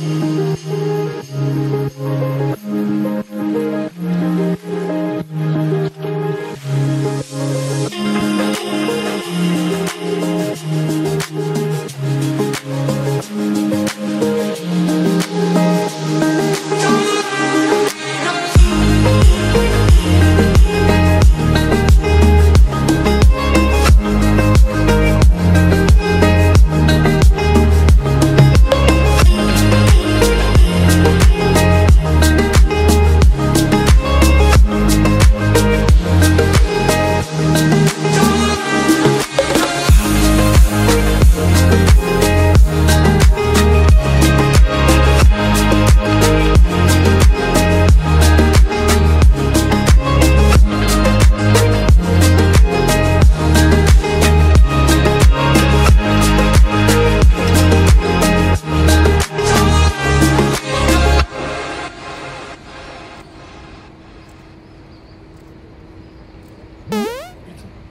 Mm-hmm.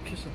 是什么